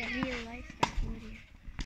Yeah.